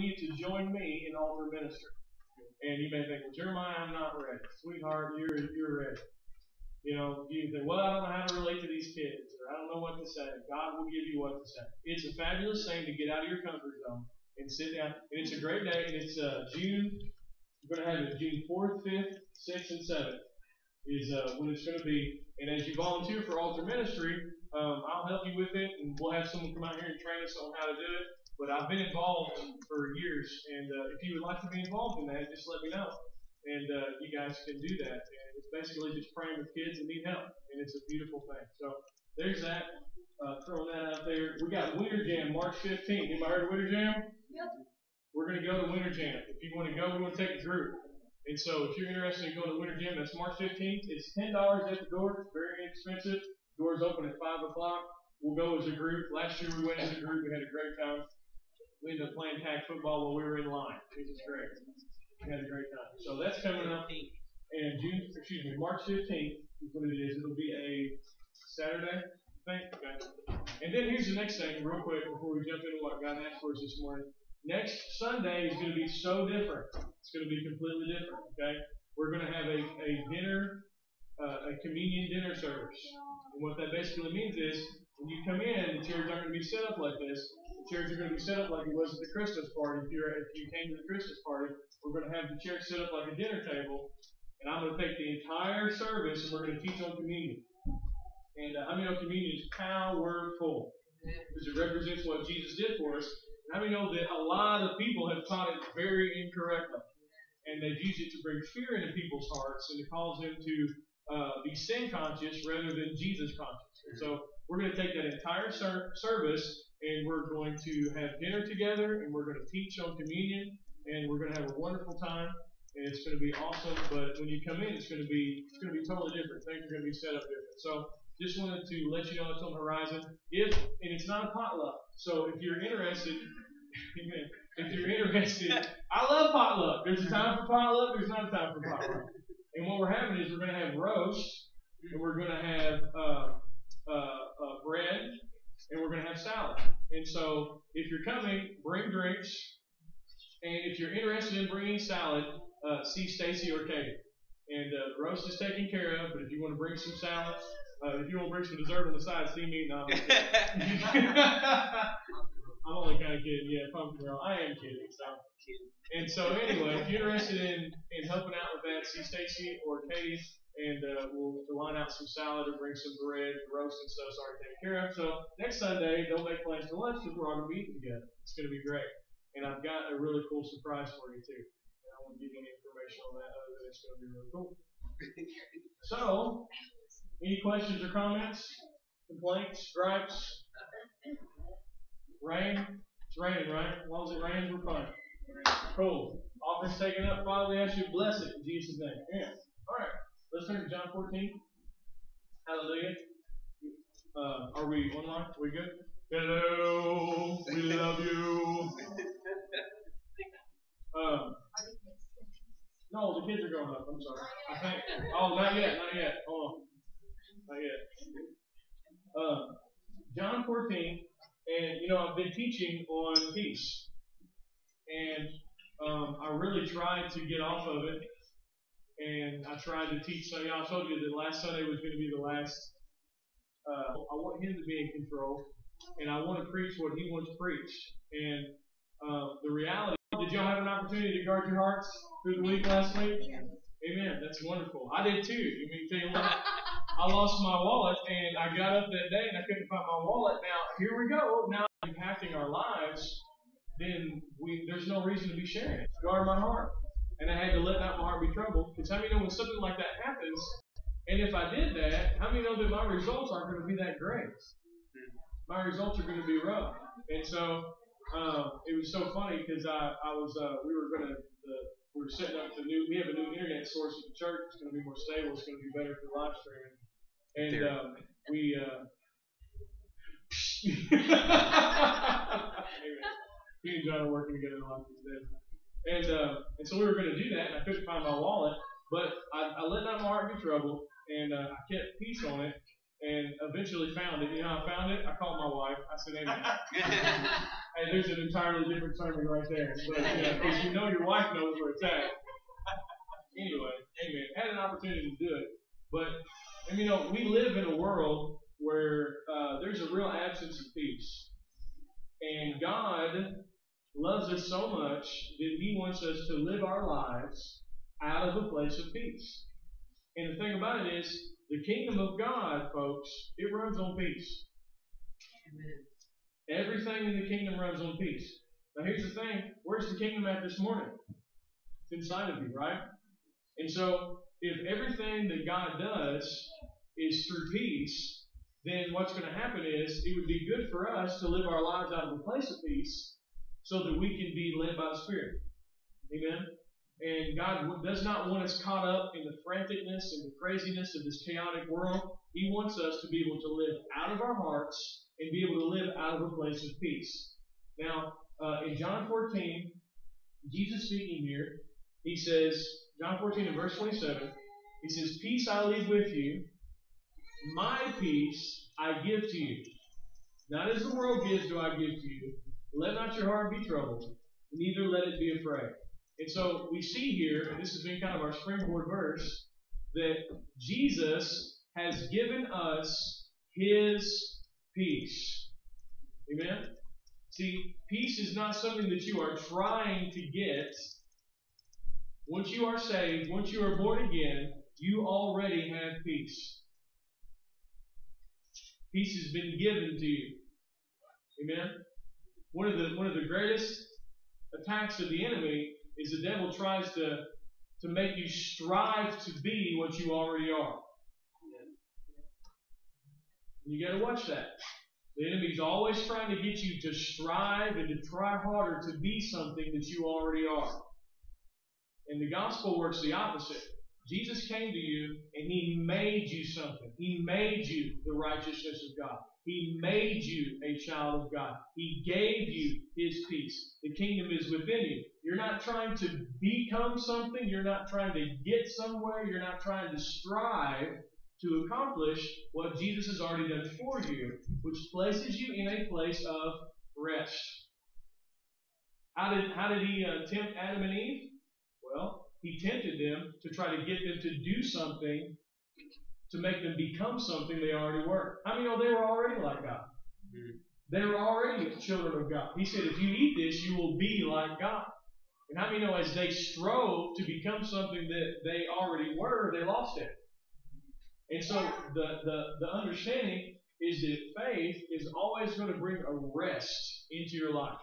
you to join me in altar ministry. And you may think, well, Jeremiah, I'm not ready. Sweetheart, you're, you're ready. You know, you think, well, I don't know how to relate to these kids, or I don't know what to say. God will give you what to say. It's a fabulous thing to get out of your comfort zone and sit down. And it's a great day, and it's uh, June. We're going to have it June 4th, 5th, 6th, and 7th is uh, when it's going to be. And as you volunteer for altar ministry, um, I'll help you with it, and we'll have someone come out here and train us on how to do it. But I've been involved for years, and uh, if you would like to be involved in that, just let me know, and uh, you guys can do that. And it's basically just praying with kids that need help, and it's a beautiful thing. So there's that. Uh, throwing that out there. We got Winter Jam March 15th. Anybody heard of Winter Jam? Yep. We're going to go to Winter Jam. If you want to go, we want to take a group. And so if you're interested in going to Winter Jam, that's March 15th. It's $10 at the door. It's very inexpensive. Doors open at 5 o'clock. We'll go as a group. Last year we went as a group. We had a great time. We ended up playing tag football while we were in line. It was great. We had a great time. So that's coming up. And June, excuse me, March 15th is what it is. It'll be a Saturday, I think. Okay. And then here's the next thing, real quick, before we jump into what God asked for us this morning. Next Sunday is going to be so different. It's going to be completely different. Okay. We're going to have a, a dinner, uh, a communion dinner service. And what that basically means is when you come in, the chairs aren't going to be set up like this The chairs are going to be set up like it was at the Christmas party. If, you're, if you came to the Christmas party, we're going to have the chairs set up like a dinner table, and I'm going to take the entire service and we're going to teach on communion. And uh, how many know communion is powerful? Because it represents what Jesus did for us. And how many know that a lot of people have taught it very incorrectly? And they've used it to bring fear into people's hearts and to cause them to uh, be sin conscious rather than Jesus conscious. And so we're going to take that entire ser- service and we're going to have dinner together, and we're going to teach on communion, and we're going to have a wonderful time, and it's going to be awesome. But when you come in, it's going to be it's going to be totally different. Things are going to be set up different. So just wanted to let you know it's on the horizon. If and it's not a potluck. So if you're interested, if you're interested, I love potluck. There's a time for potluck. There's not a time for potluck. And what we're having is we're going to have roast, and we're going to have uh, uh, uh, bread, and we're going to have salad. And so, if you're coming, bring drinks. And if you're interested in bringing salad, uh, see Stacy or Katie. And uh, the roast is taken care of, but if you want to bring some salad, uh, if you want to bring some dessert on the side, see me. No, I'm only kind of kidding. Yeah, pumpkin roll. I am kidding. So. And so, anyway, if you're interested in, in helping out with that, see Stacy or Katie and uh, we'll line out some salad or bring some bread, roast and stuff's already taken care of. So next Sunday, don't make plans for lunch because we're all going to be eating together. It's going to be great. And I've got a really cool surprise for you too. And I won't give you any information on that other than it's going to be really cool. so, any questions or comments, complaints, gripes? Rain? It's raining, right? As long as it rains, we're fine. Cool. Office taken up. Father, we ask you to bless it in Jesus' name. Yeah. All right. Let's turn to John 14. Hallelujah. Uh, are we online? Are we good? Hello, we love you. Um, no, the kids are growing up. I'm sorry. I think. Oh, not yet, not yet. Hold on. Not yet. Uh, John 14, and you know I've been teaching on peace, and um, I really tried to get off of it and I tried to teach Sunday. I told you that last Sunday was going to be the last. Uh, I want him to be in control, and I want to preach what he wants preached. And uh, the reality. Did y'all have an opportunity to guard your hearts through the week last week? Amen. That's wonderful. I did too. You mean tell you what? I lost my wallet, and I got up that day and I couldn't find my wallet. Now here we go. Now impacting our lives. Then we there's no reason to be sharing it. Guard my heart and I had to let not my heart be troubled. Because how many know when something like that happens, and if I did that, how many know that my results aren't going to be that great? My results are going to be rough. And so um, it was so funny because I, I was uh, we were going to uh, we were setting up the new we have a new internet source at the church. It's going to be more stable. It's going to be better for live streaming. And um, we. Uh, me and John are working together a lot these days. And uh, and so we were going to do that, and I couldn't find my wallet. But I, I let not my heart be troubled, and uh, I kept peace on it. and eventually found it. You know, I found it. I called my wife. I said, "Amen." hey, there's an entirely different sermon right there. But you know, because you know your wife knows where it's at. Anyway, amen. Had an opportunity to do it, but and you know, we live in a world where uh, there's a real absence of peace, and God loves us so much that He wants us to live our lives out of a place of peace. And the thing about it is, the kingdom of God, folks, it runs on peace. Amen. Everything in the kingdom runs on peace. Now, here's the thing where's the kingdom at this morning? It's inside of you, right? And so, if everything that God does is through peace, then what's going to happen is it would be good for us to live our lives out of a place of peace so that we can be led by the Spirit. Amen? And God does not want us caught up in the franticness and the craziness of this chaotic world. He wants us to be able to live out of our hearts and be able to live out of a place of peace. Now, uh, in John 14, Jesus speaking here, he says, John 14 and verse 27, he says, Peace I leave with you, my peace I give to you. Not as the world gives do I give to you. Let not your heart be troubled, neither let it be afraid. And so we see here, and this has been kind of our springboard verse, that Jesus has given us his peace. Amen? See, peace is not something that you are trying to get. Once you are saved, once you are born again, you already have peace. Peace has been given to you. Amen? One of the one of the greatest attacks of the enemy is the devil tries to to make you strive to be what you already are. You got to watch that. The enemy's always trying to get you to strive and to try harder to be something that you already are. And the gospel works the opposite. Jesus came to you and he made you something. He made you the righteousness of God. He made you a child of God. He gave you His peace. The kingdom is within you. You're not trying to become something. You're not trying to get somewhere. You're not trying to strive to accomplish what Jesus has already done for you, which places you in a place of rest. How did, how did He uh, tempt Adam and Eve? Well, He tempted them to try to get them to do something to make them become something they already were. How I many know they were already like God? Mm-hmm. They were already children of God. He said, if you eat this, you will be like God. And how many know as they strove to become something that they already were, they lost it? And so the, the, the understanding is that faith is always going to bring a rest into your life.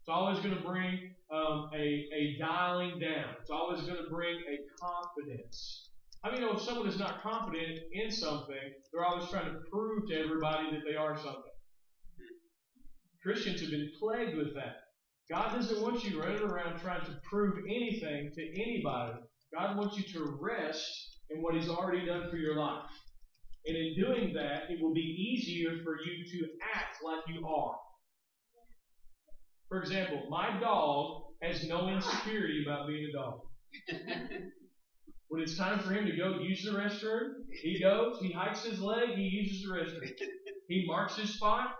It's always going to bring um, a, a dialing down. It's always going to bring a confidence. I mean, if someone is not confident in something, they're always trying to prove to everybody that they are something. Christians have been plagued with that. God doesn't want you running around trying to prove anything to anybody. God wants you to rest in what He's already done for your life. And in doing that, it will be easier for you to act like you are. For example, my dog has no insecurity about being a dog. When it's time for him to go use the restroom, he goes, he hikes his leg, he uses the restroom. He marks his spot,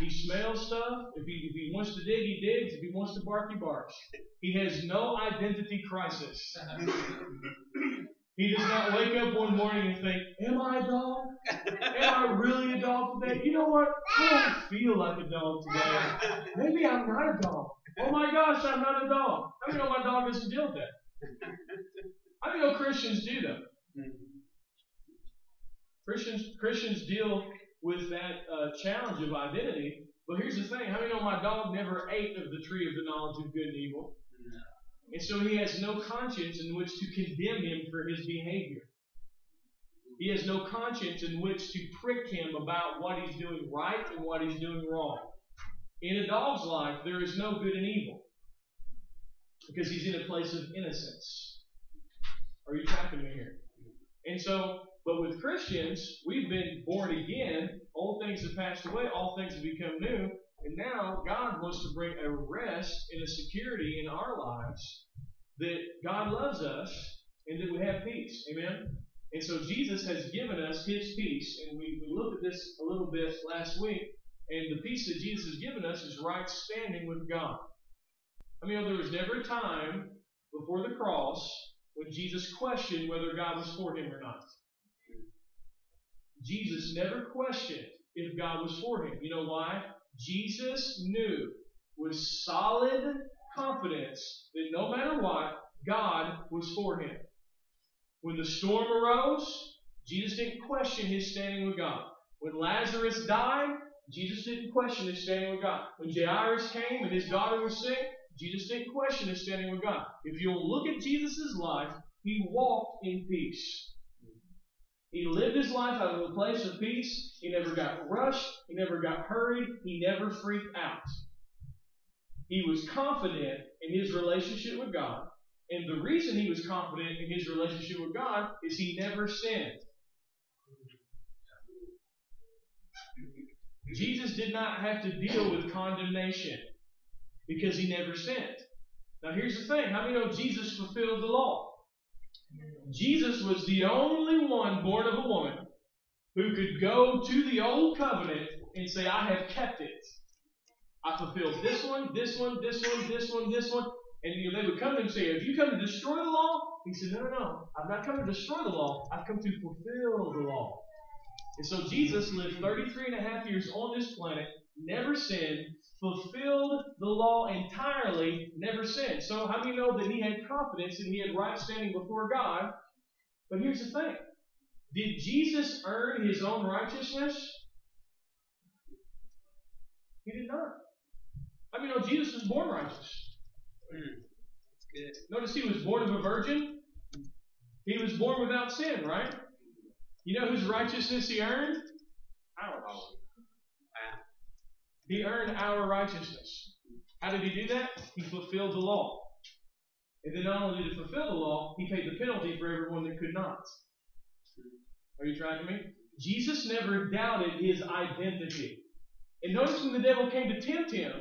he smells stuff. If he, if he wants to dig, he digs. If he wants to bark, he barks. He has no identity crisis. He does not wake up one morning and think, Am I a dog? Am I really a dog today? You know what? I don't feel like a dog today. Maybe I'm not a dog. Oh my gosh, I'm not a dog. How do you know my dog doesn't deal with that? How do you know Christians do them? Mm-hmm. Christians Christians deal with that uh, challenge of identity. But here's the thing: how do you know my dog never ate of the tree of the knowledge of good and evil? No. And so he has no conscience in which to condemn him for his behavior. He has no conscience in which to prick him about what he's doing right and what he's doing wrong. In a dog's life, there is no good and evil because he's in a place of innocence. Are you tracking me here? And so, but with Christians, we've been born again. Old things have passed away. All things have become new. And now God wants to bring a rest and a security in our lives that God loves us and that we have peace. Amen? And so Jesus has given us his peace, and we, we looked at this a little bit last week, and the peace that Jesus has given us is right standing with God. I mean, there was never a time before the cross when Jesus questioned whether God was for him or not. Jesus never questioned if God was for him. You know why? Jesus knew with solid confidence that no matter what, God was for him. When the storm arose, Jesus didn't question his standing with God. When Lazarus died, Jesus didn't question his standing with God. When Jairus came and his daughter was sick, Jesus didn't question his standing with God. If you'll look at Jesus' life, he walked in peace. He lived his life out of a place of peace. He never got rushed. He never got hurried. He never freaked out. He was confident in his relationship with God. And the reason he was confident in his relationship with God is he never sinned. Jesus did not have to deal with condemnation because he never sinned. Now here's the thing. How do many know Jesus fulfilled the law? Jesus was the only one born of a woman who could go to the old covenant and say, I have kept it. I fulfilled this one, this one, this one, this one, this one. And you they would come to him and say, Have you come to destroy the law? He said, No, no, no. I've not come to destroy the law. I've come to fulfill the law. And so Jesus lived 33 and a half years on this planet, never sinned, fulfilled the law entirely, never sinned. So how do you know that he had confidence and he had right standing before God? But here's the thing. Did Jesus earn his own righteousness? He did not. I mean, no, Jesus was born righteous. Mm, that's good. Notice he was born of a virgin. He was born without sin, right? You know whose righteousness he earned? Ours. He earned our righteousness. How did he do that? He fulfilled the law. And then not only did he fulfill the law, he paid the penalty for everyone that could not. Are you tracking me? Jesus never doubted his identity. And notice when the devil came to tempt him,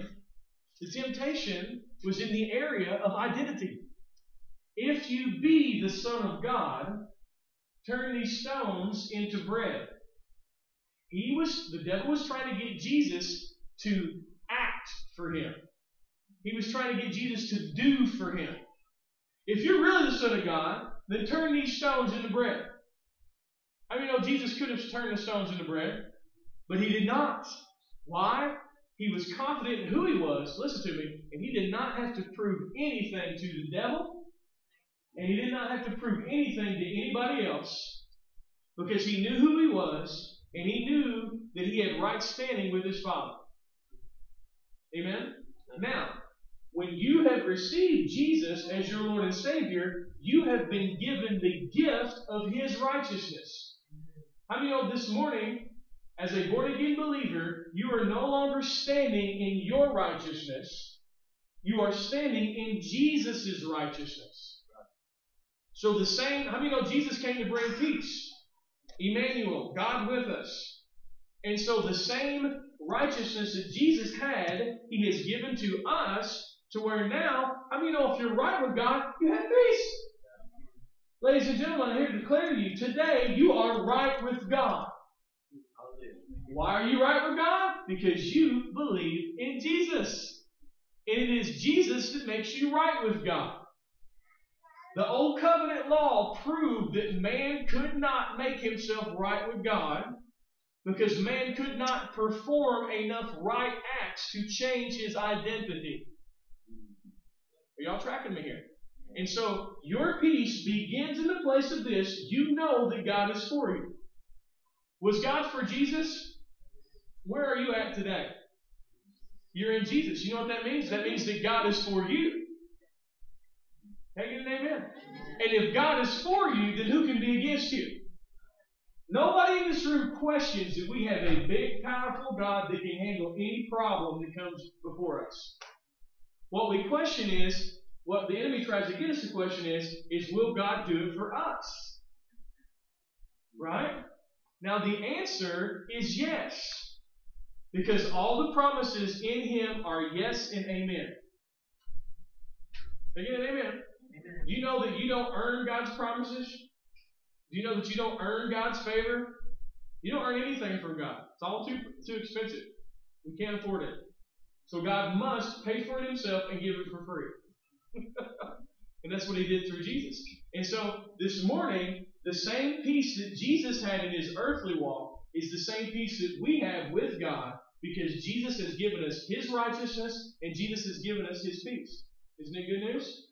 the temptation was in the area of identity. If you be the Son of God, turn these stones into bread. He was the devil was trying to get Jesus to act for him. He was trying to get Jesus to do for him. If you're really the Son of God, then turn these stones into bread. I mean, no, Jesus could have turned the stones into bread, but he did not. Why? He was confident in who he was, listen to me, and he did not have to prove anything to the devil, and he did not have to prove anything to anybody else, because he knew who he was, and he knew that he had right standing with his Father. Amen? Now, when you have received Jesus as your Lord and Savior, you have been given the gift of His righteousness. How many know this morning, as a born again believer, you are no longer standing in your righteousness. You are standing in Jesus' righteousness. So the same, how many know Jesus came to bring peace? Emmanuel, God with us. And so the same righteousness that Jesus had, He has given to us to where now, I mean, you know, if you're right with God, you have peace. Ladies and gentlemen, I'm here to declare to you today, you are right with God. Why are you right with God? Because you believe in Jesus. And it is Jesus that makes you right with God. The Old Covenant law proved that man could not make himself right with God because man could not perform enough right acts to change his identity. Are y'all tracking me here? And so your peace begins in the place of this. You know that God is for you. Was God for Jesus? Where are you at today? You're in Jesus. You know what that means? That means that God is for you. Can you get an amen? And if God is for you, then who can be against you? Nobody in this room questions that we have a big, powerful God that can handle any problem that comes before us. What we question is, what the enemy tries to get us to question is, is will God do it for us? Right? Now the answer is yes. Because all the promises in Him are yes and amen. Again, amen. amen. You know that you don't earn God's promises? Do you know that you don't earn God's favor? You don't earn anything from God. It's all too too expensive. We can't afford it. So God must pay for it himself and give it for free. and that's what he did through Jesus. And so this morning, the same peace that Jesus had in his earthly walk is the same peace that we have with God because Jesus has given us his righteousness and Jesus has given us his peace. Isn't it good news?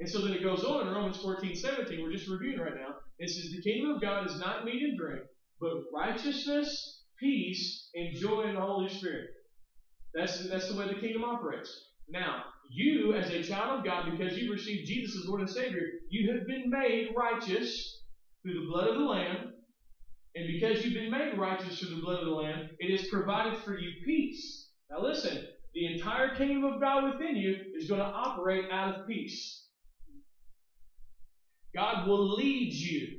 And so then it goes on in Romans 14, 17, we're just reviewing right now. It says, The kingdom of God is not meat and drink, but righteousness, peace, and joy in the Holy Spirit. That's, that's the way the kingdom operates. Now, you, as a child of God, because you received Jesus as Lord and Savior, you have been made righteous through the blood of the Lamb. And because you've been made righteous through the blood of the Lamb, it has provided for you peace. Now listen, the entire kingdom of God within you is going to operate out of peace. God will lead you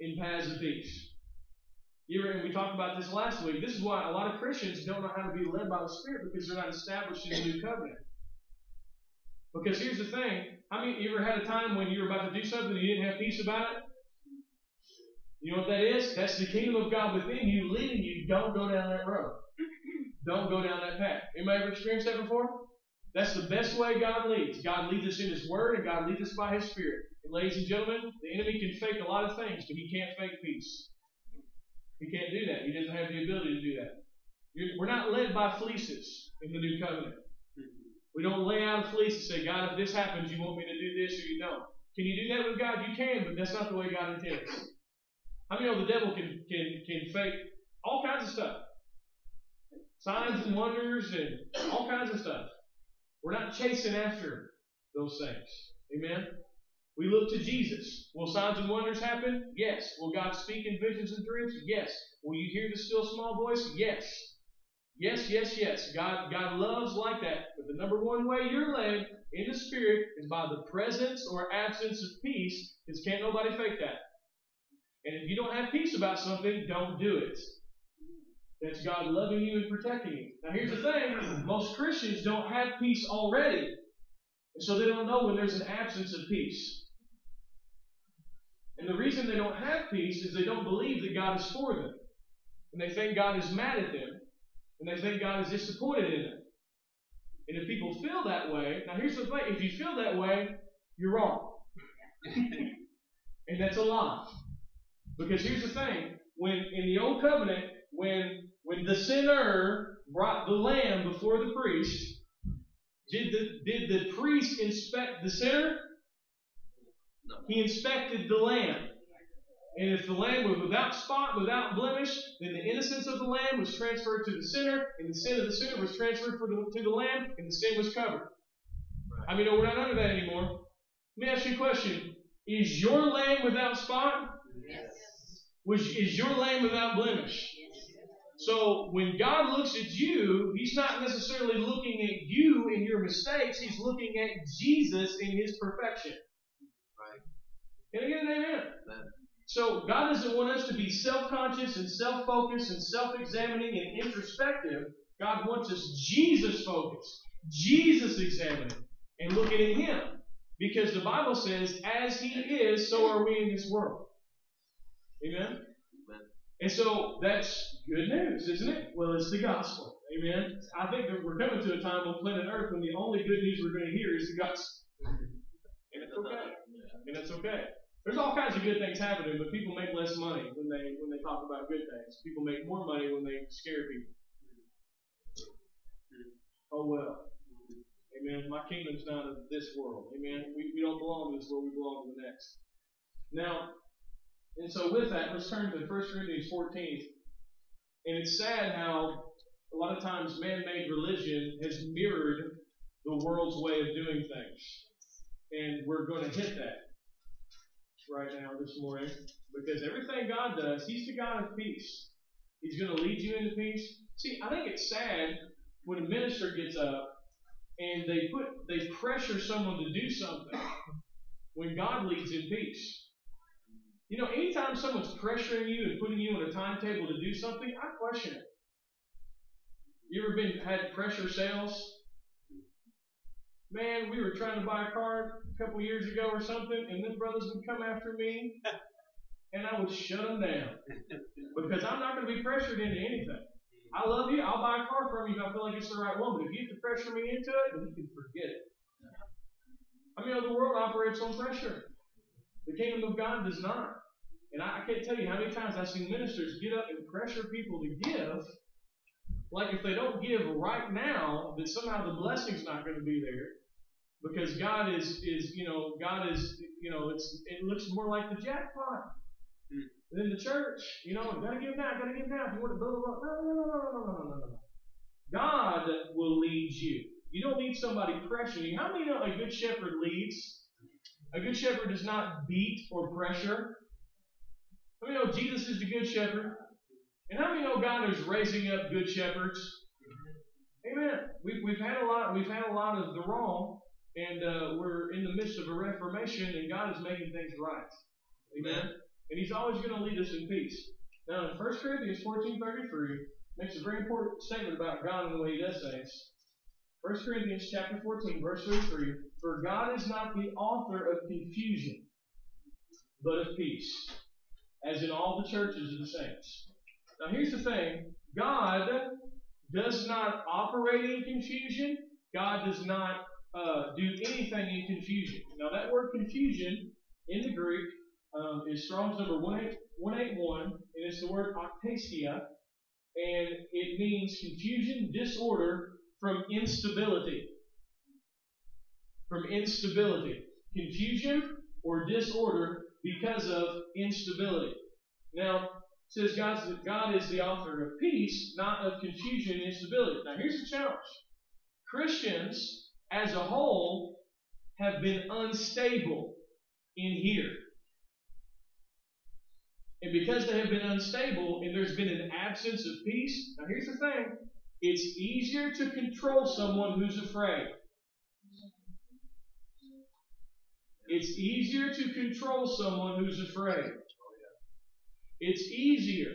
in paths of peace. You remember we talked about this last week. This is why a lot of Christians don't know how to be led by the Spirit because they're not established in the new covenant. Because here's the thing. How many you ever had a time when you were about to do something and you didn't have peace about it? You know what that is? That's the kingdom of God within you leading you. Don't go down that road. Don't go down that path. Anybody ever experienced that before? That's the best way God leads. God leads us in His Word and God leads us by His Spirit. And ladies and gentlemen, the enemy can fake a lot of things, but he can't fake peace. He can't do that. He doesn't have the ability to do that. You're, we're not led by fleeces in the new covenant. We don't lay out a fleece and say, God, if this happens, you want me to do this or you don't. Can you do that with God? You can, but that's not the way God intends. How many know the devil can, can, can fake all kinds of stuff? Signs and wonders and all kinds of stuff. We're not chasing after those things. Amen? We look to Jesus. Will signs and wonders happen? Yes. Will God speak in visions and dreams? Yes. Will you hear the still small voice? Yes. Yes, yes, yes. God, God loves like that. But the number one way you're led in the Spirit is by the presence or absence of peace, because can't nobody fake that. And if you don't have peace about something, don't do it. That's God loving you and protecting you. Now here's the thing. Most Christians don't have peace already. And so they don't know when there's an absence of peace. And the reason they don't have peace is they don't believe that God is for them. And they think God is mad at them. And they think God is disappointed in them. And if people feel that way, now here's the thing if you feel that way, you're wrong. and that's a lie. Because here's the thing when in the old covenant, when when the sinner brought the lamb before the priest, did the did the priest inspect the sinner? No. He inspected the lamb. And if the lamb was without spot, without blemish, then the innocence of the lamb was transferred to the sinner, and the sin of the sinner was transferred the, to the lamb, and the sin was covered. I mean, no, we're not under that anymore. Let me ask you a question. Is your lamb without spot? Yes. Was, is your lamb without blemish? So when God looks at you, He's not necessarily looking at you and your mistakes. He's looking at Jesus in His perfection. Can I get an amen? amen? So God doesn't want us to be self-conscious and self-focused and self-examining and introspective. God wants us Jesus-focused, Jesus-examining, and looking at Him. Because the Bible says, as He is, so are we in this world. Amen? Amen. And so that's good news, isn't it? Well, it's the gospel. Amen. I think that we're coming to a time on planet Earth when the only good news we're going to hear is the gospel. And it's okay. And it's okay. There's all kinds of good things happening, but people make less money when they when they talk about good things. People make more money when they scare people. Oh well. Amen. My kingdom's not of this world. Amen. We, we don't belong to this world, we belong to the next. Now, and so with that, let's turn to 1 Corinthians 14. And it's sad how a lot of times man-made religion has mirrored the world's way of doing things. And we're going to hit that right now this morning because everything God does, He's the God of peace. He's going to lead you into peace. See, I think it's sad when a minister gets up and they put they pressure someone to do something when God leads in peace. You know, anytime someone's pressuring you and putting you on a timetable to do something, I question it. You ever been had pressure sales? Man, we were trying to buy a car a couple years ago or something, and this brothers would come after me, and I would shut them down because I'm not going to be pressured into anything. I love you. I'll buy a car from you if I feel like it's the right one. But if you have to pressure me into it, then you can forget it. I mean, the world operates on pressure. The kingdom of God does not. And I, I can't tell you how many times I've seen ministers get up and pressure people to give, like if they don't give right now, then somehow the blessing's not going to be there because God is is you know God is you know it's it looks more like the jackpot mm. than the church. You know, gotta give now, gotta give now. If you want to blah, blah, blah. No, no, no, no, no, no, no, no. God will lead you. You don't need somebody pressuring you. How many know a good shepherd leads? A good shepherd does not beat or pressure. How many know Jesus is the good shepherd? And how many know God is raising up good shepherds? Amen. We've, we've had a lot. We've had a lot of the wrong, and uh, we're in the midst of a reformation, and God is making things right. Amen. And He's always going to lead us in peace. Now, in 1 Corinthians 14:33 makes a very important statement about God and the way He does things. 1 Corinthians chapter 14, verse 33. For God is not the author of confusion, but of peace, as in all the churches of the saints. Now here's the thing. God does not operate in confusion. God does not uh, do anything in confusion. Now that word confusion in the Greek um, is Strong's number 181, and it's the word octasia, and it means confusion, disorder from instability from instability, confusion, or disorder because of instability. Now, says God's, God is the author of peace, not of confusion and instability. Now, here's the challenge Christians, as a whole, have been unstable in here. And because they have been unstable and there's been an absence of peace, now here's the thing it's easier to control someone who's afraid. It's easier to control someone who's afraid. Oh, it's easier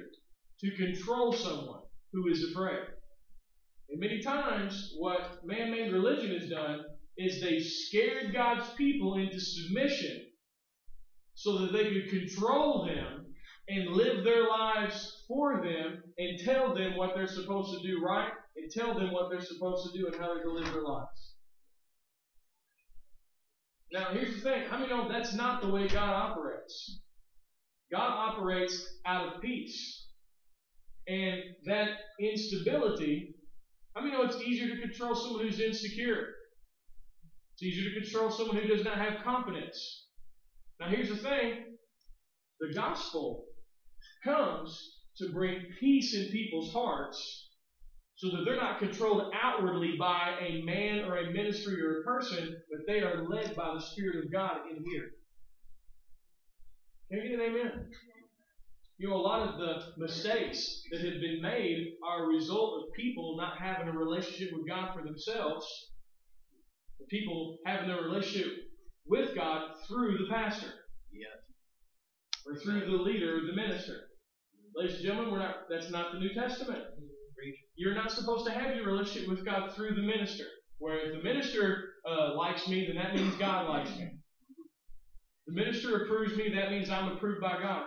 to control someone who is afraid. And many times, what man made religion has done is they scared God's people into submission so that they could control them and live their lives for them and tell them what they're supposed to do right and tell them what they're supposed to do and how they're to live their lives. Now, here's the thing. How many know that's not the way God operates? God operates out of peace. And that instability, how many know it's easier to control someone who's insecure? It's easier to control someone who does not have confidence. Now, here's the thing the gospel comes to bring peace in people's hearts so that they're not controlled outwardly by a man or a ministry or a person, but they are led by the Spirit of God in here. Can you get an amen? You know, a lot of the mistakes that have been made are a result of people not having a relationship with God for themselves. People having a relationship with God through the pastor. Yeah. Or through the leader the minister. Ladies and gentlemen, we're not that's not the New Testament. You're not supposed to have your relationship with God through the minister. Where if the minister uh, likes me, then that means God likes me. The minister approves me, that means I'm approved by God.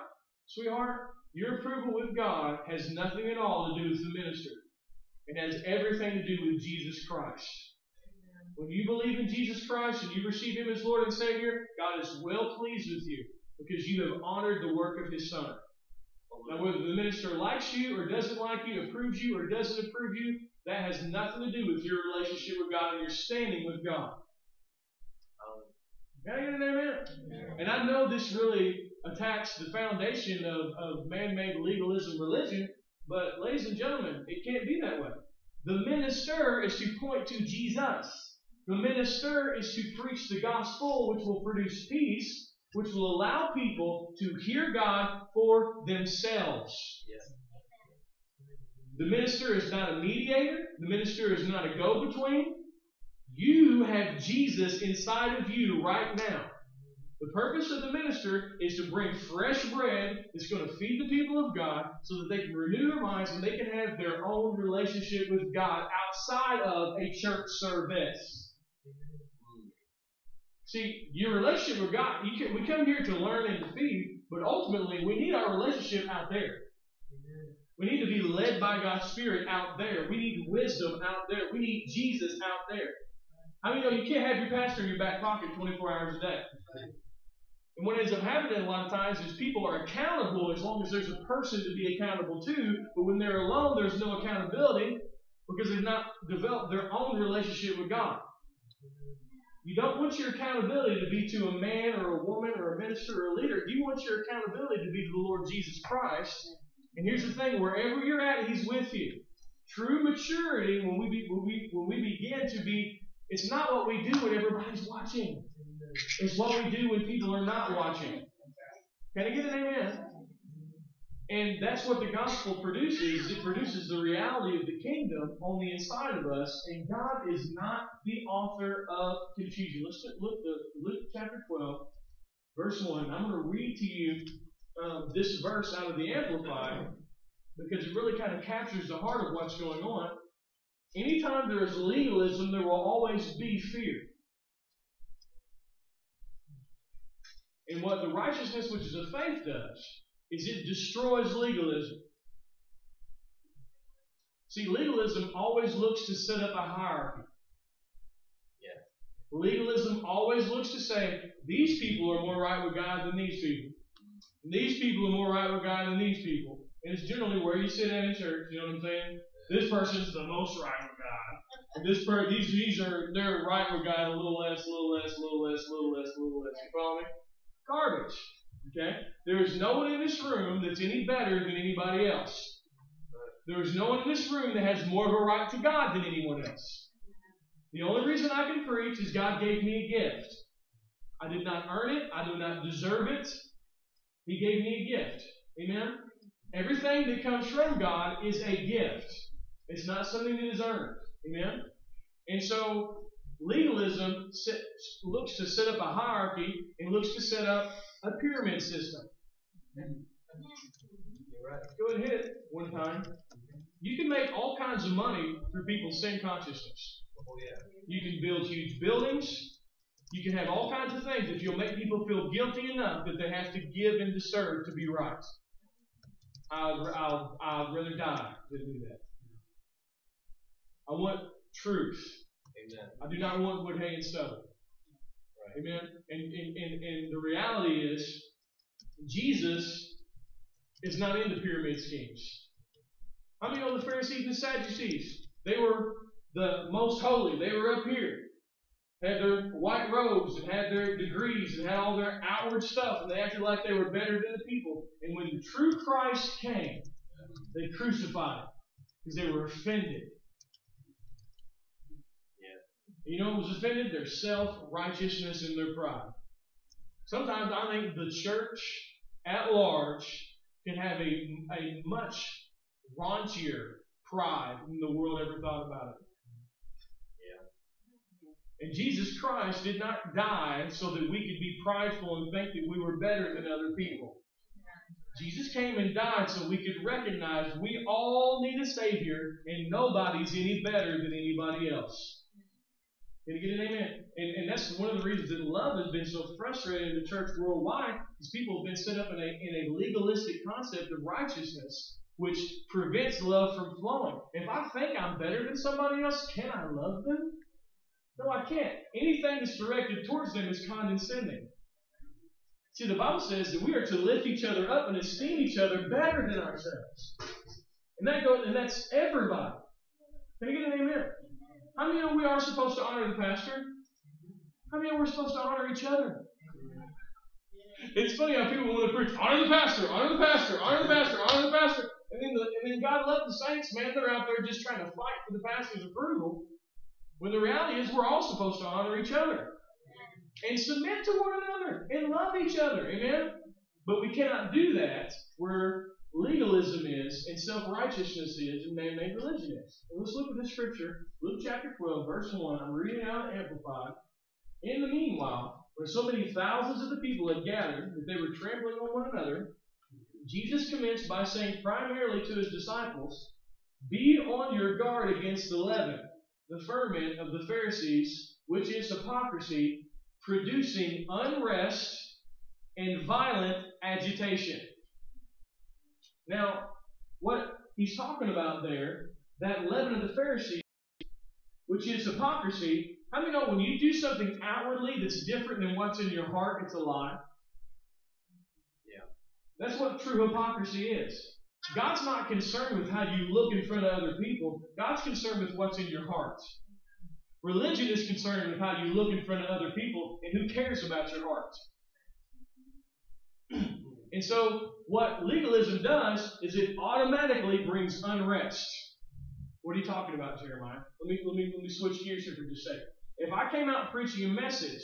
Sweetheart, your approval with God has nothing at all to do with the minister. It has everything to do with Jesus Christ. When you believe in Jesus Christ and you receive Him as Lord and Savior, God is well pleased with you because you have honored the work of His Son. Now, whether the minister likes you or doesn't like you, approves you or doesn't approve you, that has nothing to do with your relationship with God and your standing with God. Can I get an amen? And I know this really attacks the foundation of, of man made legalism religion, but ladies and gentlemen, it can't be that way. The minister is to point to Jesus. The minister is to preach the gospel, which will produce peace which will allow people to hear God for themselves. Yes. The minister is not a mediator, the minister is not a go between. You have Jesus inside of you right now. The purpose of the minister is to bring fresh bread that's going to feed the people of God so that they can renew their minds and they can have their own relationship with God outside of a church service. See, your relationship with God, you can, we come here to learn and to feed, but ultimately we need our relationship out there. We need to be led by God's Spirit out there. We need wisdom out there. We need Jesus out there. I mean, you know you can't have your pastor in your back pocket 24 hours a day. And what ends up happening a lot of times is people are accountable as long as there's a person to be accountable to, but when they're alone, there's no accountability because they've not developed their own relationship with God. You don't want your accountability to be to a man or a woman or a minister or a leader. You want your accountability to be to the Lord Jesus Christ. And here's the thing: wherever you're at, He's with you. True maturity, when we be, when we when we begin to be, it's not what we do when everybody's watching. It's what we do when people are not watching. Can I get an amen? And that's what the gospel produces. It produces the reality of the kingdom on the inside of us. And God is not the author of confusion. Let's look at Luke chapter 12, verse 1. I'm going to read to you um, this verse out of the Amplified because it really kind of captures the heart of what's going on. Anytime there is legalism, there will always be fear. And what the righteousness which is of faith does is it destroys legalism. See, legalism always looks to set up a hierarchy. Yeah. Legalism always looks to say, these people are more right with God than these people. And these people are more right with God than these people. And it's generally where you sit at in church, you know what I'm saying? This person's the most right with God. And this person, these, these are, they're right with God a little less, a little less, a little less, a little less, a little less. You follow me? Garbage. Okay? There is no one in this room that's any better than anybody else. There is no one in this room that has more of a right to God than anyone else. The only reason I can preach is God gave me a gift. I did not earn it. I do not deserve it. He gave me a gift. Amen? Everything that comes from God is a gift. It's not something that is earned. Amen? And so legalism looks to set up a hierarchy and looks to set up a pyramid system. Go ahead and hit it one time. You can make all kinds of money through people's sin consciousness. You can build huge buildings. You can have all kinds of things if you'll make people feel guilty enough that they have to give and to serve to be right. I'd, I'll, I'd rather die than do that. I want truth. Amen. I do not want wood, hay, and stubble. Amen. And, and, and, and the reality is, Jesus is not in the pyramid schemes. How many know the Pharisees and Sadducees? They were the most holy. They were up here. Had their white robes and had their degrees and had all their outward stuff, and they acted like they were better than the people. And when the true Christ came, they crucified him because they were offended you know what was offended? Their self righteousness and their pride. Sometimes I think the church at large can have a, a much raunchier pride than the world ever thought about it. Yeah. And Jesus Christ did not die so that we could be prideful and think that we were better than other people. Jesus came and died so we could recognize we all need a Savior and nobody's any better than anybody else. Can you get an amen? And, and that's one of the reasons that love has been so frustrated in the church worldwide, is people have been set up in a, in a legalistic concept of righteousness, which prevents love from flowing. If I think I'm better than somebody else, can I love them? No, I can't. Anything that's directed towards them is condescending. See, the Bible says that we are to lift each other up and esteem each other better than ourselves. And that goes, and that's everybody. Can you get an amen? How many know we are supposed to honor the pastor? How many know we're supposed to honor each other? It's funny how people want to preach, honor the pastor, honor the pastor, honor the pastor, honor the pastor. And then, the, and then God love the saints, man, they're out there just trying to fight for the pastor's approval. When the reality is we're all supposed to honor each other. And submit to one another and love each other. Amen? But we cannot do that where legalism is and self righteousness is and man made religion is. And let's look at this scripture, Luke chapter 12, verse 1. I'm reading out Amplified. In the meanwhile, when so many thousands of the people had gathered that they were trampling on one another, Jesus commenced by saying primarily to his disciples, Be on your guard against the leaven, the ferment of the Pharisees, which is hypocrisy. producing unrest and violent agitation. Now, what he's talking about there, that leaven of the Pharisees, which is hypocrisy. How many know when you do something outwardly that's different than what's in your heart, it's a lie? Yeah. That's what true hypocrisy is. God's not concerned with how you look in front of other people. God's concerned with what's in your heart. Religion is concerned with how you look in front of other people, and who cares about your heart? And so, what legalism does is it automatically brings unrest. What are you talking about, Jeremiah? Let me, let me, let me switch gears here for just a second. If I came out preaching a message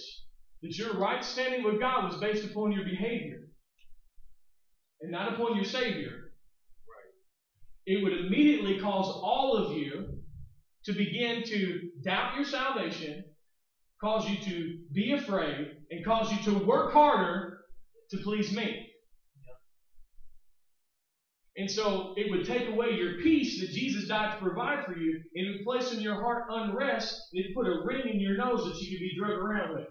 that your right standing with God was based upon your behavior and not upon your Savior, right. it would immediately cause all of you to begin to doubt your salvation, cause you to be afraid, and cause you to work harder to please me. And so it would take away your peace that Jesus died to provide for you, and it would place in your heart unrest, and it'd put a ring in your nose that you could be drug around with.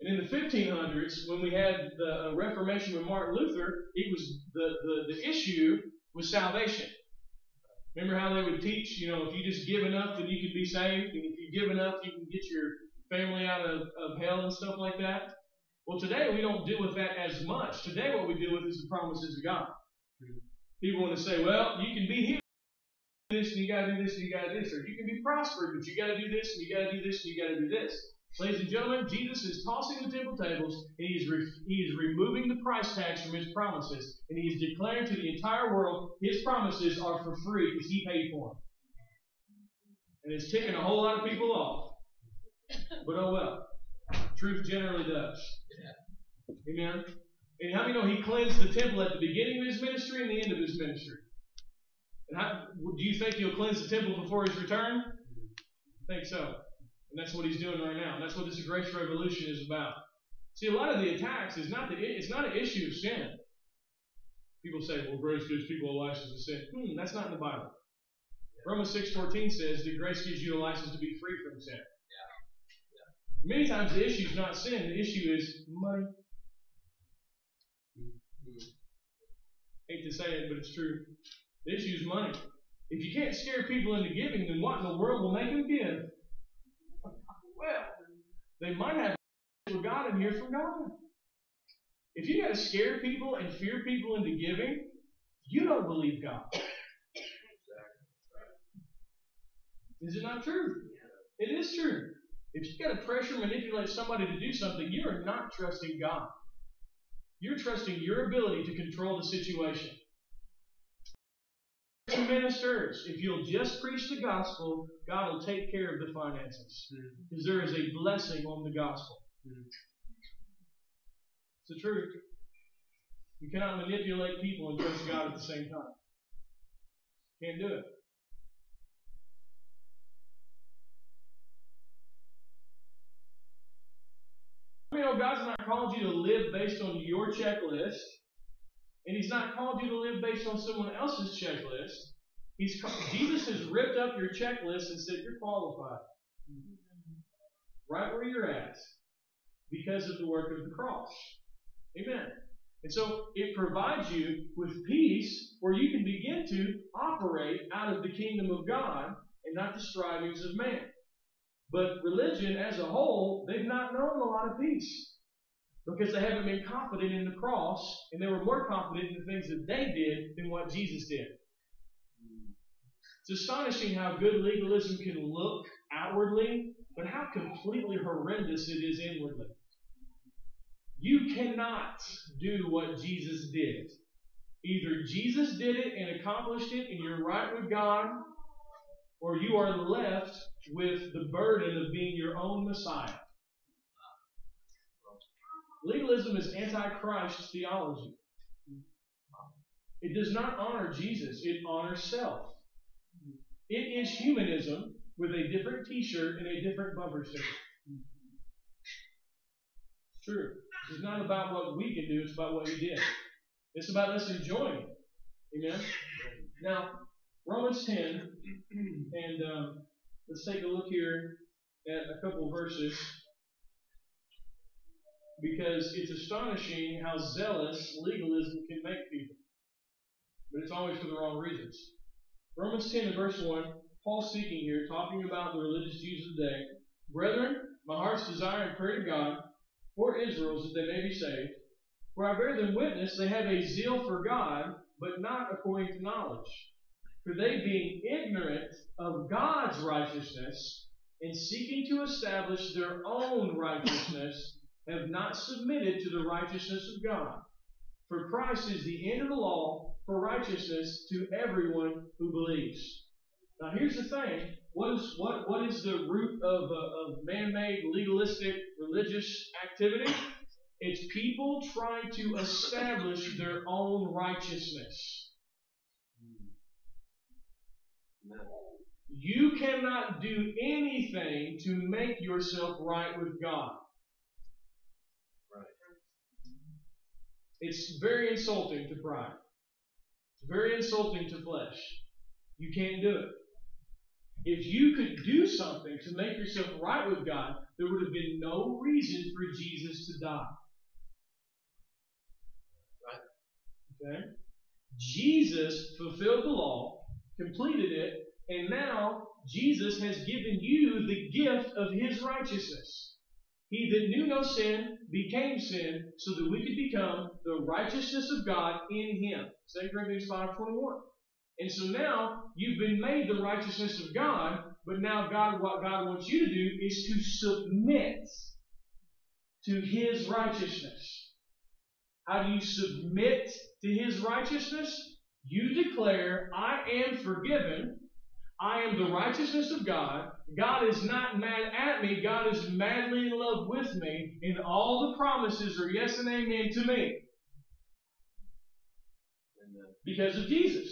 And in the 1500s, when we had the uh, Reformation with Martin Luther, it was the, the, the issue was salvation. Remember how they would teach, you know, if you just give enough, then you can be saved, and if you give enough, you can get your family out of, of hell and stuff like that? Well, today we don't deal with that as much. Today what we deal with is the promises of God. People want to say, well, you can be healed this and you got to do this and you got to do this, or you can be prospered, but you got to do this and you got to do this and you got to do this. Ladies and gentlemen, Jesus is tossing the temple tables and he is, re- he is removing the price tags from his promises and he is declaring to the entire world his promises are for free because he paid for them. And it's ticking a whole lot of people off. But oh well. Truth generally does. Amen. And how many know he cleansed the temple at the beginning of his ministry and the end of his ministry? And how, do you think he'll cleanse the temple before his return? I think so. And that's what he's doing right now. And that's what this grace revolution is about. See, a lot of the attacks is not the it's not an issue of sin. People say, well, grace gives people a license to sin. Hmm, that's not in the Bible. Romans 6.14 says that grace gives you a license to be free from sin. Yeah. Yeah. Many times the issue is not sin, the issue is money. Hate to say it, but it's true. The issue is money. If you can't scare people into giving, then what in the world will make them give? Well, they might have for God and hear from God. If you got to scare people and fear people into giving, you don't believe God. Is it not true? It is true. If you got to pressure, manipulate somebody to do something, you are not trusting God. You're trusting your ability to control the situation. Ministers, if you'll just preach the gospel, God will take care of the finances. Mm-hmm. Because there is a blessing on the gospel. Mm-hmm. It's the truth. You cannot manipulate people and trust God at the same time. Can't do it. Know, God's not called you to live based on your checklist, and He's not called you to live based on someone else's checklist. He's Jesus has ripped up your checklist and said you're qualified, right where you're at, because of the work of the cross. Amen. And so it provides you with peace where you can begin to operate out of the kingdom of God and not the strivings of man. But religion as a whole, they've not known a lot of peace because they haven't been confident in the cross and they were more confident in the things that they did than what Jesus did. It's astonishing how good legalism can look outwardly, but how completely horrendous it is inwardly. You cannot do what Jesus did. Either Jesus did it and accomplished it and you're right with God, or you are left with the burden of being your own Messiah. Legalism is antichrist theology. It does not honor Jesus, it honors self. It is humanism with a different t shirt and a different bumper sticker. It's true. It's not about what we can do, it's about what He did. It's about us enjoying. Amen? Now, Romans 10, and um, let's take a look here at a couple verses because it's astonishing how zealous legalism can make people. But it's always for the wrong reasons. Romans 10 and verse 1, Paul speaking here, talking about the religious Jews of the day. Brethren, my heart's desire and prayer to God for Israel is that they may be saved. For I bear them witness, they have a zeal for God, but not according to knowledge. For they, being ignorant of God's righteousness, and seeking to establish their own righteousness, have not submitted to the righteousness of God. For Christ is the end of the law for righteousness to everyone who believes. Now here's the thing. What is, what, what is the root of, uh, of man-made legalistic religious activity? It's people trying to establish their own righteousness. You cannot do anything to make yourself right with God. Right. It's very insulting to pride. It's very insulting to flesh. You can't do it. If you could do something to make yourself right with God, there would have been no reason for Jesus to die. Right? Okay? Jesus fulfilled the law, completed it, and now Jesus has given you the gift of his righteousness. He that knew no sin became sin so that we could become the righteousness of God in him. 2 Corinthians 5.21. And so now you've been made the righteousness of God, but now God, what God wants you to do is to submit to his righteousness. How do you submit to his righteousness? You declare, I am forgiven. I am the righteousness of God. God is not mad at me. God is madly in love with me. And all the promises are yes and amen to me. Because of Jesus.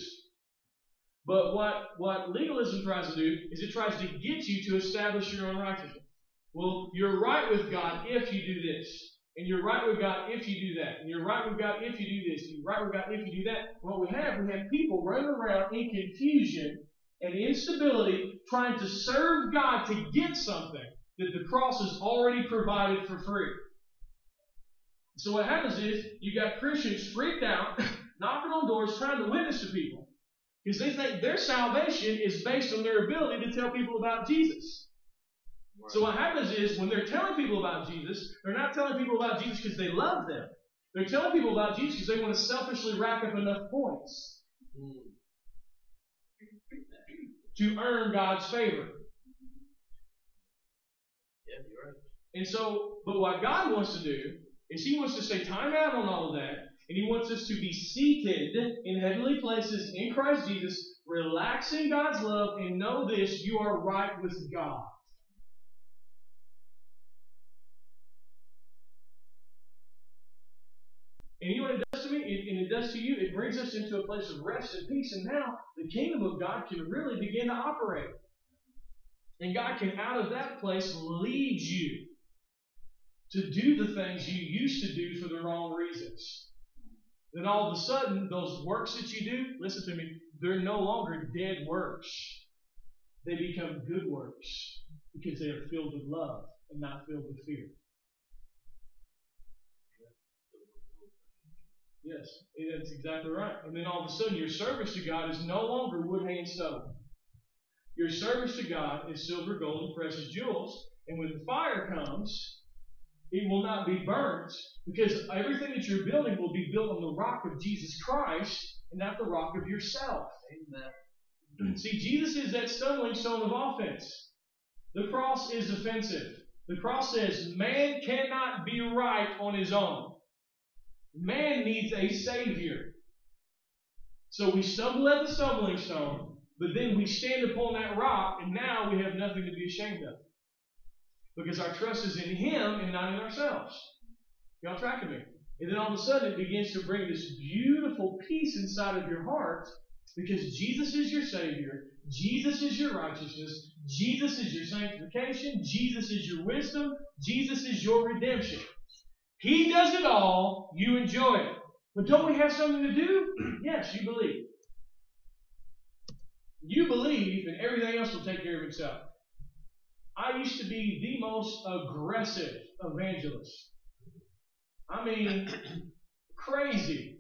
But what, what legalism tries to do is it tries to get you to establish your own righteousness. Well, you're right with God if you do this. And you're right with God if you do that. And you're right with God if you do this. And you're right with God if you do that. What we have, we have people running around in confusion and instability trying to serve God to get something that the cross has already provided for free. So what happens is you got Christians freaked out, knocking on doors, trying to witness to people. Because they think their salvation is based on their ability to tell people about Jesus. Right. So what happens is when they're telling people about Jesus, they're not telling people about Jesus because they love them. They're telling people about Jesus because they want to selfishly rack up enough points to earn God's favor. Yeah, you're right. And so, but what God wants to do is He wants to say time out on all of that and He wants us to be seated in heavenly places in Christ Jesus, relaxing God's love, and know this you are right with God. Does to you. It brings us into a place of rest and peace. And now the kingdom of God can really begin to operate. And God can, out of that place, lead you to do the things you used to do for the wrong reasons then all of a sudden, those works that you do, listen to me, they're no longer dead works. They become good works because they are filled with love and not filled with fear. Yes, that's exactly right. And then all of a sudden, your service to God is no longer wood, hay, and stone. Your service to God is silver, gold, and precious jewels. And when the fire comes, it will not be burnt because everything that you're building will be built on the rock of Jesus Christ and not the rock of yourself. Amen. See, Jesus is that stumbling stone of offense. The cross is offensive. The cross says man cannot be right on his own. Man needs a Savior. So we stumble at the stumbling stone, but then we stand upon that rock, and now we have nothing to be ashamed of. Because our trust is in Him and not in ourselves. Y'all tracking me? And then all of a sudden it begins to bring this beautiful peace inside of your heart because Jesus is your Savior. Jesus is your righteousness. Jesus is your sanctification. Jesus is your wisdom. Jesus is your redemption. He does it all. You enjoy it. But don't we have something to do? yes, you believe. You believe, and everything else will take care of itself. I used to be the most aggressive evangelist. I mean, crazy.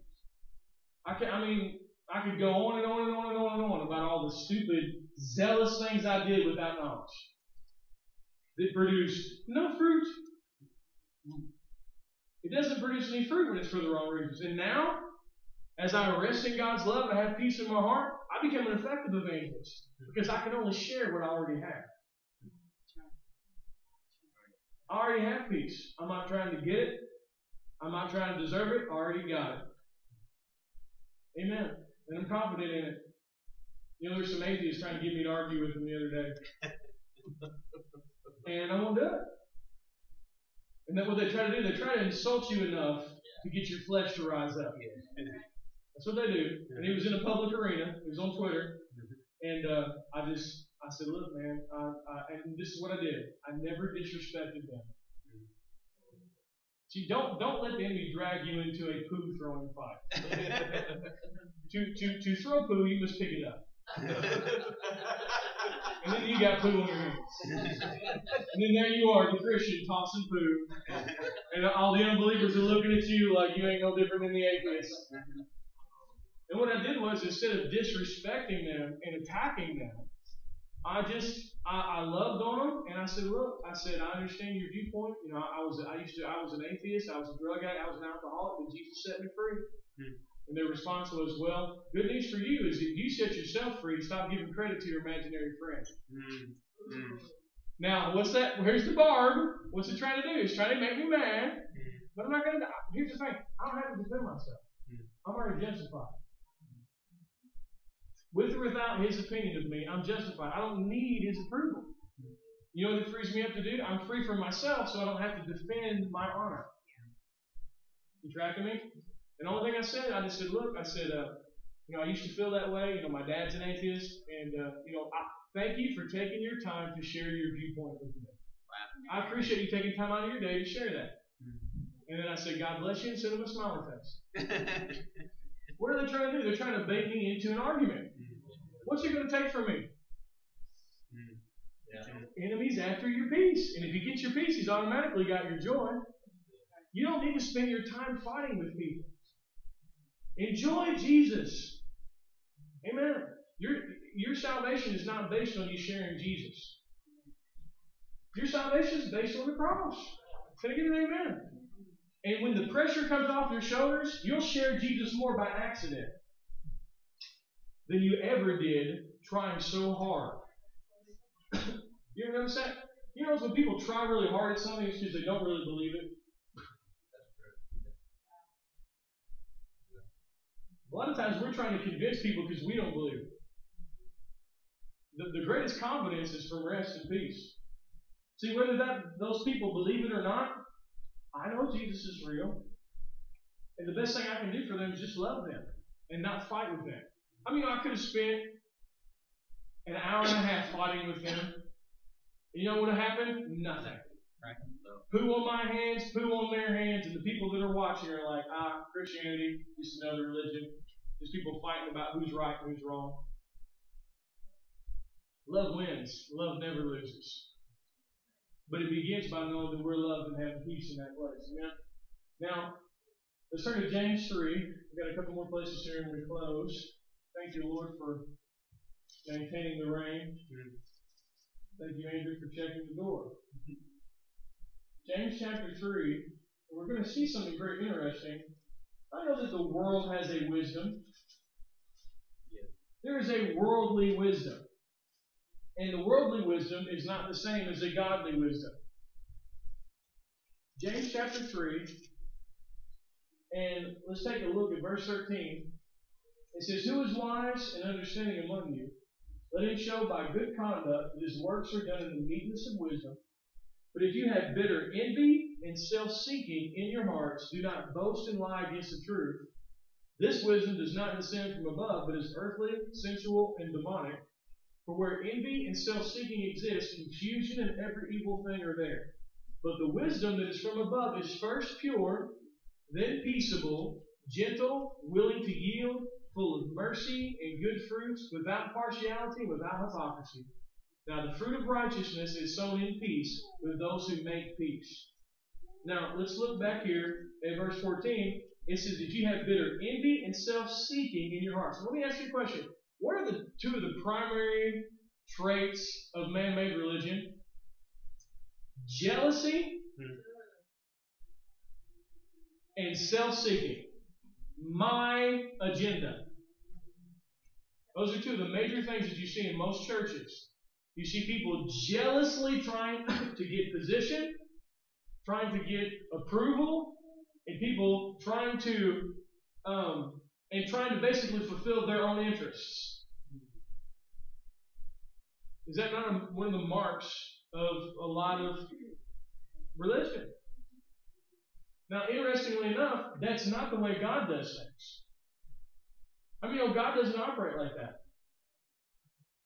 I can, I mean, I could go on and on and on and on and on about all the stupid, zealous things I did without knowledge that produced no fruit. It doesn't produce any fruit when it's for the wrong reasons. And now, as I rest in God's love and I have peace in my heart, I become an effective evangelist because I can only share what I already have. I already have peace. I'm not trying to get it. I'm not trying to deserve it. I already got it. Amen. And I'm confident in it. You know, there's some atheists trying to get me to argue with them the other day. and I won't do it. And then what they try to do, they try to insult you enough to get your flesh to rise up. That's what they do. And he was in a public arena. He was on Twitter. And uh, I just, I said, look, man, I, I, and this is what I did. I never disrespected them. See, don't don't let the enemy drag you into a poo throwing fight. to to to throw poo, you must pick it up. And then you got poo on your hands. And then there you are, the Christian tossing poo. And all the unbelievers are looking at you like you ain't no different than the atheists. And what I did was instead of disrespecting them and attacking them, I just I, I loved on them and I said, look, I said, I understand your viewpoint. You know, I was I used to I was an atheist, I was a drug addict, I was an alcoholic, but Jesus set me free. Hmm. And their response was, well, good news for you is if you set yourself free, stop giving credit to your imaginary friend. Hmm. Now, what's that? Here's the barb. What's it trying to do? It's trying to make me mad. Hmm. But I'm not going to. Here's the thing. I don't have to defend myself. I'm already justified. With or without his opinion of me, I'm justified. I don't need his approval. You know what it frees me up to do? I'm free from myself, so I don't have to defend my honor. You tracking me? And the only thing I said, I just said, look, I said, uh, you know, I used to feel that way. You know, my dad's an atheist, and uh, you know, I thank you for taking your time to share your viewpoint with me. I appreciate you taking time out of your day to share that. And then I said, God bless you, and send him a smiley face. what are they trying to do? They're trying to bait me into an argument. What's it going to take from me? Hmm. Yeah. Enemies after your peace. And if you get your peace, he's automatically got your joy. You don't need to spend your time fighting with people. Enjoy Jesus. Amen. Your, your salvation is not based on you sharing Jesus. Your salvation is based on the cross. Can I get an amen? And when the pressure comes off your shoulders, you'll share Jesus more by accident than you ever did trying so hard. you ever notice that? You know, when people try really hard at something, it's because they don't really believe it. A lot of times we're trying to convince people because we don't believe it. The, the greatest confidence is from rest and peace. See, whether that those people believe it or not, I know Jesus is real. And the best thing I can do for them is just love them and not fight with them. I mean, I could have spent an hour and a half fighting with them. And you know what would have happened? Nothing. Right. Poo on my hands, poo on their hands, and the people that are watching are like, ah, Christianity, just another religion. Just people fighting about who's right and who's wrong. Love wins. Love never loses. But it begins by knowing that we're loved and having peace in that place. Amen? Now, let's turn to James 3. We've got a couple more places here and we close. Thank you, Lord, for maintaining the rain. Thank you, Andrew, for checking the door. James chapter 3, we're going to see something very interesting. I know that the world has a wisdom. There is a worldly wisdom. And the worldly wisdom is not the same as a godly wisdom. James chapter 3, and let's take a look at verse 13. It says, Who is wise and understanding among you? Let him show by good conduct that his works are done in the meekness of wisdom. But if you have bitter envy and self seeking in your hearts, do not boast and lie against the truth. This wisdom does not descend from above, but is earthly, sensual, and demonic. For where envy and self seeking exist, confusion and every evil thing are there. But the wisdom that is from above is first pure, then peaceable, gentle, willing to yield full of mercy and good fruits, without partiality, without hypocrisy. Now, the fruit of righteousness is sown in peace with those who make peace. Now, let's look back here at verse 14. It says that you have bitter envy and self seeking in your hearts. So let me ask you a question. What are the two of the primary traits of man made religion? Jealousy hmm. and self seeking. My agenda. Those are two of the major things that you see in most churches. You see people jealously trying to get position, trying to get approval, and people trying to um, and trying to basically fulfill their own interests. Is that not a, one of the marks of a lot of religion? Now, interestingly enough, that's not the way God does things. I mean, you know, God doesn't operate like that.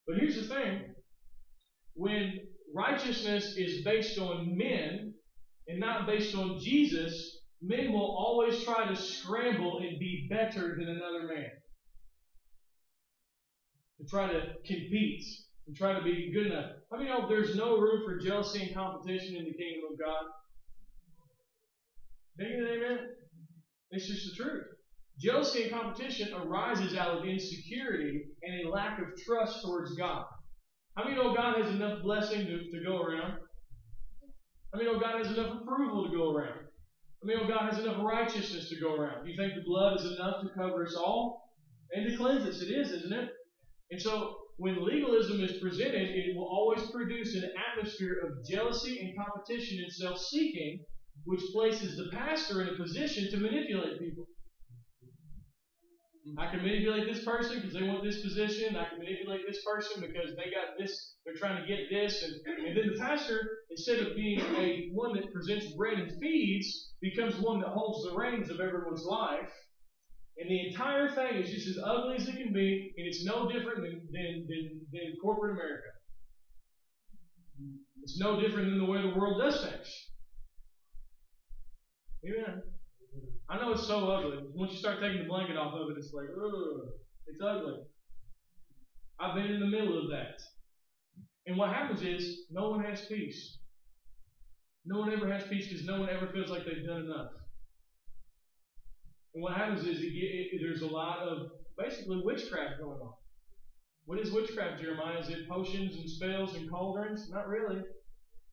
But here's the thing when righteousness is based on men and not based on Jesus, men will always try to scramble and be better than another man. To try to compete and try to be good enough. How I mean, know there's no room for jealousy and competition in the kingdom of God? Can you amen? It's just the truth. Jealousy and competition arises out of insecurity and a lack of trust towards God. How many know God has enough blessing to, to go around? How mean, know God has enough approval to go around? I mean, know God has enough righteousness to go around? Do you think the blood is enough to cover us all and to cleanse us? It is, isn't it? And so when legalism is presented, it will always produce an atmosphere of jealousy and competition and self seeking, which places the pastor in a position to manipulate people. I can manipulate this person because they want this position. I can manipulate this person because they got this. They're trying to get this, and, and then the pastor, instead of being a one that presents bread and feeds, becomes one that holds the reins of everyone's life. And the entire thing is just as ugly as it can be, and it's no different than, than, than, than corporate America. It's no different than the way the world does things. Amen. I know it's so ugly. Once you start taking the blanket off of it, it's like, ugh, it's ugly. I've been in the middle of that. And what happens is, no one has peace. No one ever has peace because no one ever feels like they've done enough. And what happens is, it, it, there's a lot of basically witchcraft going on. What is witchcraft, Jeremiah? Is it potions and spells and cauldrons? Not really.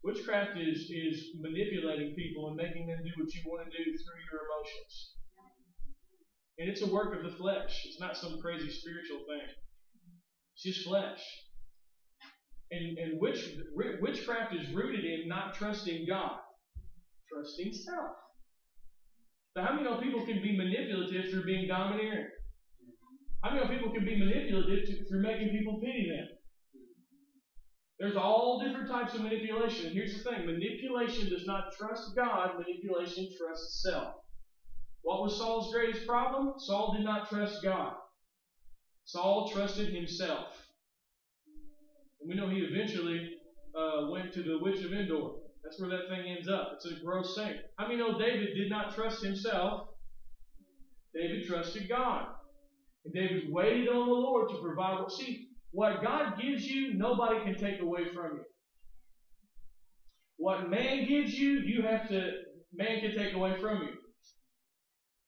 Witchcraft is, is manipulating people and making them do what you want to do through your emotions. And it's a work of the flesh. It's not some crazy spiritual thing. It's just flesh. And, and witch, witchcraft is rooted in not trusting God, trusting self. So how many know people can be manipulative through being domineering? How many know people can be manipulative through making people pity them? There's all different types of manipulation. Here's the thing manipulation does not trust God, manipulation trusts self. What was Saul's greatest problem? Saul did not trust God. Saul trusted himself. And we know he eventually uh, went to the witch of Endor. That's where that thing ends up. It's a gross thing. How many know David did not trust himself? David trusted God. And David waited on the Lord to provide. What. See, what God gives you, nobody can take away from you. What man gives you, you have to, man can take away from you.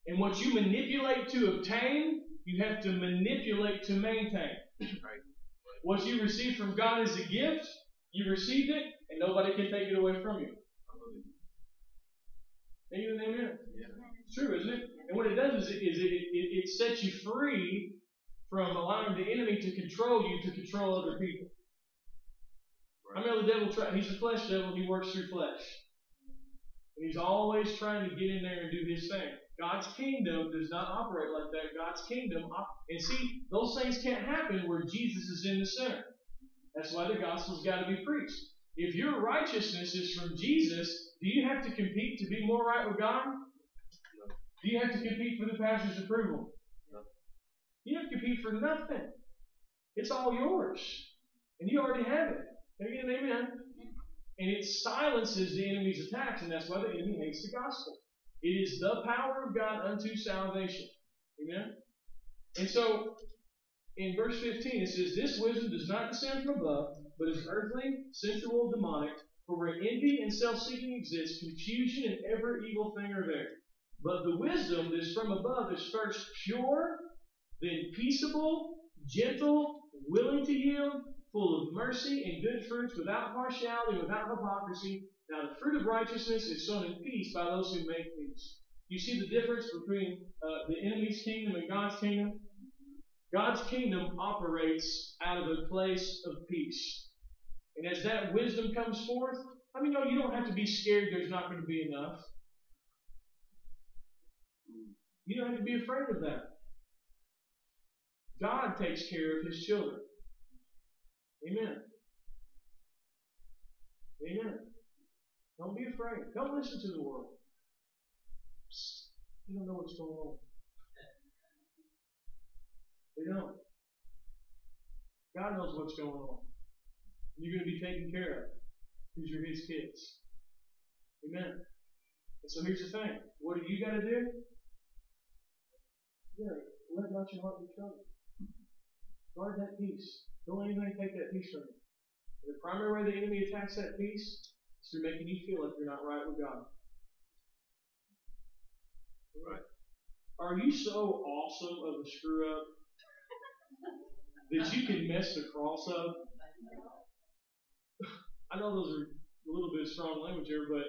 And what you manipulate to obtain, you have to manipulate to maintain. Right. What you receive from God as a gift, you received it, and nobody can take it away from you. Amen. Amen. Yeah. It's true, isn't it? And what it does is, it, is it, it, it sets you free from allowing the enemy to control you to control other people. Right. I mean, the devil, try, he's a flesh devil, he works through flesh. And he's always trying to get in there and do his thing. God's kingdom does not operate like that. God's kingdom, and see, those things can't happen where Jesus is in the center. That's why the gospel's got to be preached. If your righteousness is from Jesus, do you have to compete to be more right with God? Do you have to compete for the pastor's approval? You have to compete for nothing. It's all yours. And you already have it. Can get an amen? And it silences the enemy's attacks, and that's why the enemy hates the gospel. It is the power of God unto salvation. Amen? And so, in verse 15, it says, This wisdom does not descend from above, but is earthly, sensual, demonic. For where envy and self-seeking exist, confusion and every evil thing are there. But the wisdom that is from above is first pure, then peaceable, gentle, willing to yield, full of mercy and good fruits, without partiality, without hypocrisy. Now the fruit of righteousness is sown in peace by those who make peace. You see the difference between uh, the enemy's kingdom and God's kingdom? God's kingdom operates out of a place of peace. And as that wisdom comes forth, I mean, no, you don't have to be scared there's not going to be enough. You don't have to be afraid of that. God takes care of his children. Amen. Amen. Don't be afraid. Don't listen to the world. Psst. You don't know what's going on. They don't. God knows what's going on. You're going to be taken care of because you're His kids. Amen. And so here's the thing. What do you got to do? Yeah, let not your heart be troubled. Guard that peace. Don't let anything take that peace from you. And the primary way the enemy attacks that peace is through making you feel like you're not right with God. Right. Are you so awesome of a screw up that you can mess the cross up? I know those are a little bit of strong language here, but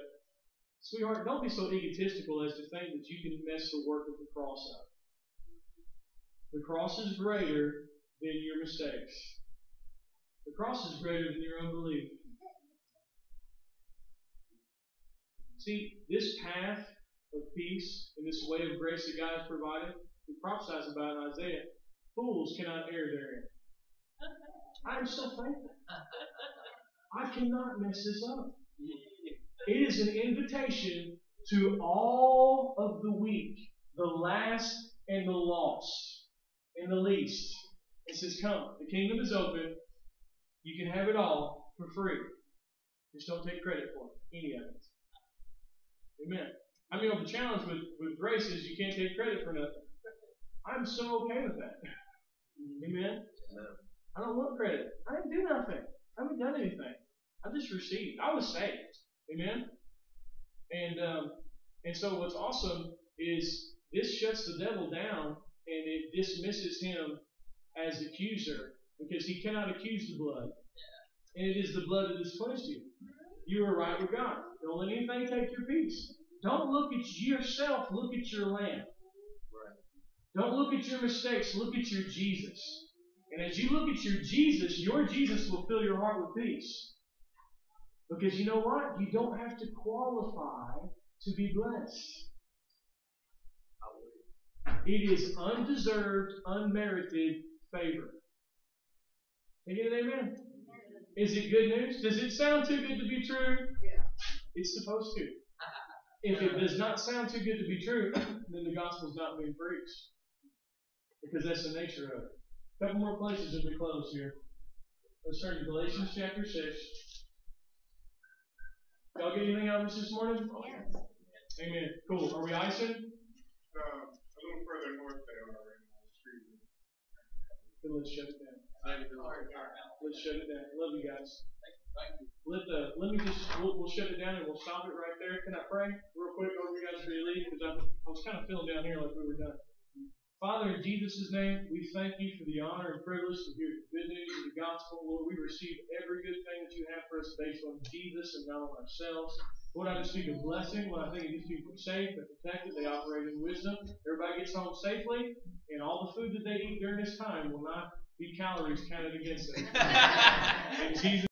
sweetheart, don't be so egotistical as to think that you can mess the work of the cross up. The cross is greater than your mistakes. The cross is greater than your unbelief. See, this path of peace and this way of grace that God has provided, He prophesies about in Isaiah, fools cannot err therein. I am so thankful. I cannot mess this up. It is an invitation to all of the weak, the last and the lost, and the least. It says, Come, the kingdom is open. You can have it all for free. Just don't take credit for it, any of it. Amen. I mean, the challenge with, with grace is you can't take credit for nothing. I'm so okay with that. Amen. I don't want credit. I didn't do nothing. I haven't done anything. I just received. I was saved. Amen. And um, and so what's awesome is this shuts the devil down and it dismisses him as accuser because he cannot accuse the blood. And it is the blood that has cleansed you. Mm-hmm. You are right with God. Don't let anything take your peace. Don't look at yourself, look at your lamb. Right. Don't look at your mistakes, look at your Jesus. And as you look at your Jesus, your Jesus will fill your heart with peace. Because you know what? You don't have to qualify to be blessed. It is undeserved, unmerited favor. Can you get an amen? Is it good news? Does it sound too good to be true? Yeah. It's supposed to. If it does not sound too good to be true, then the gospel's not being preached. Because that's the nature of it. A couple more places as we close here. Let's turn to Galatians chapter 6. Y'all get anything out of this this morning? Yes. Amen. Cool. Are we icing? Uh, a little further north they are right now. The street is- Then let's shut it down. Let's shut it down. Love you guys. Thank you. Let the let me just we'll, we'll shut it down and we'll stop it right there. Can I pray real quick over you guys before you leave? Because I, I was kind of feeling down here like we were done. Father, in Jesus' name, we thank you for the honor and privilege to hear the good news of the gospel. Lord, we receive every good thing that you have for us based on Jesus and not on ourselves. Lord, I just speak a blessing. Lord, I think these people are safe and protected. They operate in wisdom. Everybody gets home safely, and all the food that they eat during this time will not be calories counted against them. In Jesus'